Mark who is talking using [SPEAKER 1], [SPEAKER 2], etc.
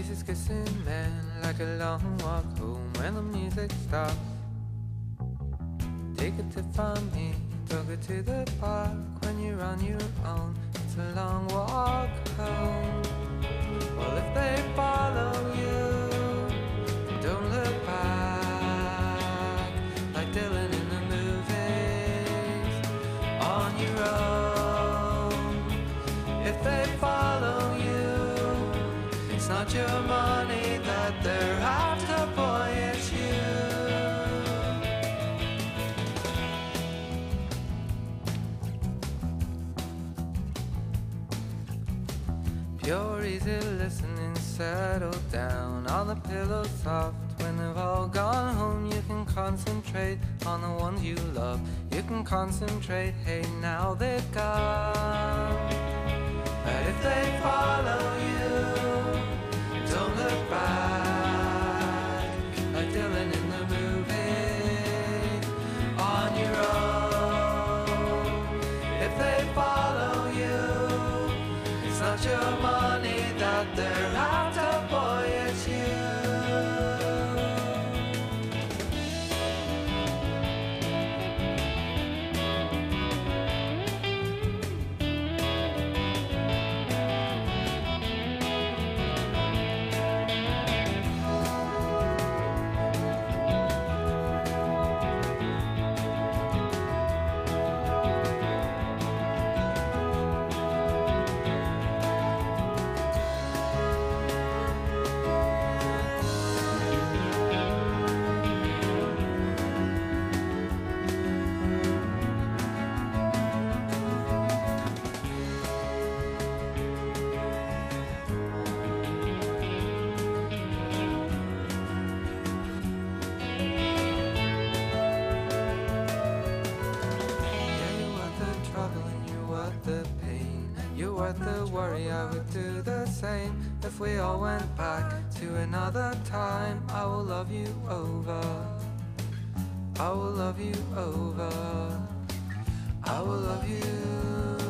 [SPEAKER 1] Faces kissing men like a long walk home when the music stops. Take a tip from me, took it to the park when you're on your own. It's a long walk home. Well, if they follow you, don't look back like Dylan in the movies on your own. If they follow not your money that they're after, boy, it's you. Pure easy listening, settle down on the pillow soft. When they've all gone home, you can concentrate on the ones you love. You can concentrate, hey, now they're gone. It's not your money that they're after, boy, worth the worry, I would do the same. If we all went back to another time, I will love you over. I will love you over. I will love you.